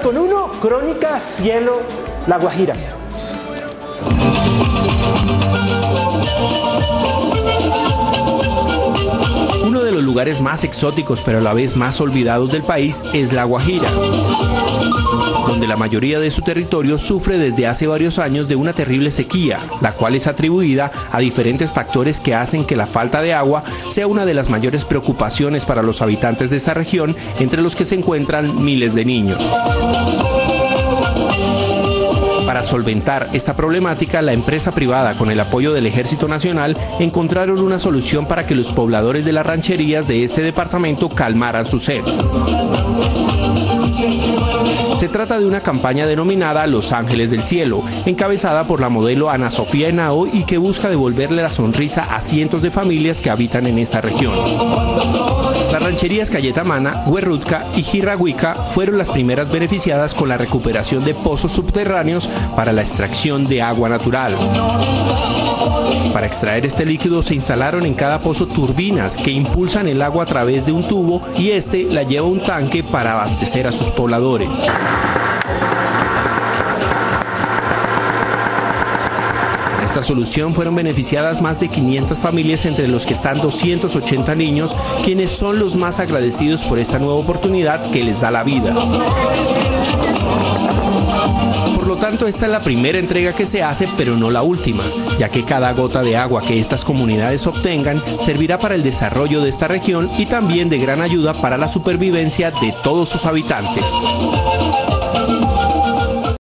con uno, Crónica Cielo La Guajira. Uno de los lugares más exóticos pero a la vez más olvidados del país es La Guajira, donde la mayoría de su territorio sufre desde hace varios años de una terrible sequía, la cual es atribuida a diferentes factores que hacen que la falta de agua sea una de las mayores preocupaciones para los habitantes de esta región, entre los que se encuentran miles de niños. Para solventar esta problemática, la empresa privada, con el apoyo del Ejército Nacional, encontraron una solución para que los pobladores de las rancherías de este departamento calmaran su sed. Se trata de una campaña denominada Los Ángeles del Cielo, encabezada por la modelo Ana Sofía Henao y que busca devolverle la sonrisa a cientos de familias que habitan en esta región. Las rancherías Cayetamana, Huerrutka y Jirrahuica fueron las primeras beneficiadas con la recuperación de pozos subterráneos para la extracción de agua natural. Para extraer este líquido se instalaron en cada pozo turbinas que impulsan el agua a través de un tubo y este la lleva a un tanque para abastecer a sus pobladores. Esta solución fueron beneficiadas más de 500 familias entre los que están 280 niños, quienes son los más agradecidos por esta nueva oportunidad que les da la vida. Tanto, esta es la primera entrega que se hace, pero no la última, ya que cada gota de agua que estas comunidades obtengan servirá para el desarrollo de esta región y también de gran ayuda para la supervivencia de todos sus habitantes.